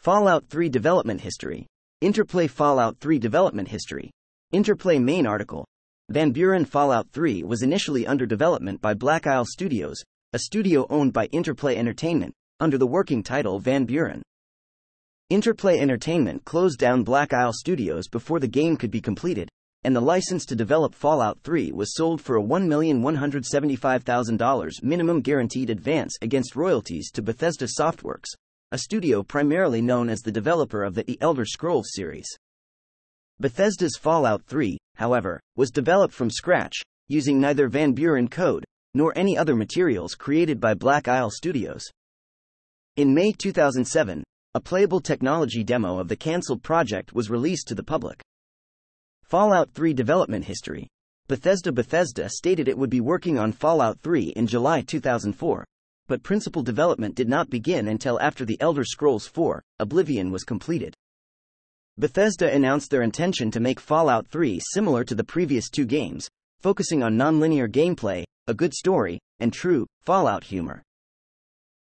Fallout 3 Development History. Interplay Fallout 3 Development History. Interplay Main Article. Van Buren Fallout 3 was initially under development by Black Isle Studios, a studio owned by Interplay Entertainment, under the working title Van Buren. Interplay Entertainment closed down Black Isle Studios before the game could be completed, and the license to develop Fallout 3 was sold for a $1,175,000 minimum guaranteed advance against royalties to Bethesda Softworks, a studio primarily known as the developer of the The Elder Scrolls series. Bethesda's Fallout 3, however, was developed from scratch, using neither Van Buren code nor any other materials created by Black Isle Studios. In May 2007, a playable technology demo of the cancelled project was released to the public. Fallout 3 development history. Bethesda Bethesda stated it would be working on Fallout 3 in July 2004, but principal development did not begin until after The Elder Scrolls 4 Oblivion was completed. Bethesda announced their intention to make Fallout 3 similar to the previous two games, focusing on nonlinear gameplay, a good story, and true Fallout humor.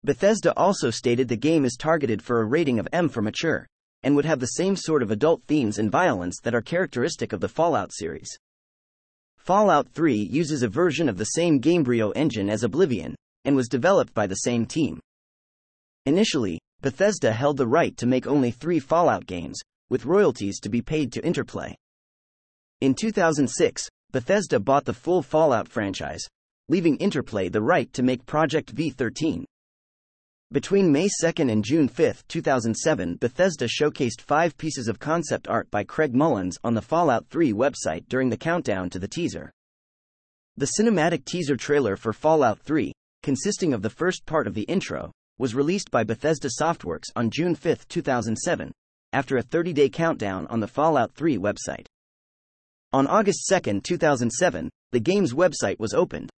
Bethesda also stated the game is targeted for a rating of M for mature, and would have the same sort of adult themes and violence that are characteristic of the Fallout series. Fallout 3 uses a version of the same Gamebryo engine as Oblivion, and was developed by the same team. Initially, Bethesda held the right to make only three Fallout games, with royalties to be paid to Interplay. In 2006, Bethesda bought the full Fallout franchise, leaving Interplay the right to make Project V13, between May 2 and June 5, 2007, Bethesda showcased five pieces of concept art by Craig Mullins on the Fallout 3 website during the countdown to the teaser. The cinematic teaser trailer for Fallout 3, consisting of the first part of the intro, was released by Bethesda Softworks on June 5, 2007, after a 30 day countdown on the Fallout 3 website. On August 2, 2007, the game's website was opened,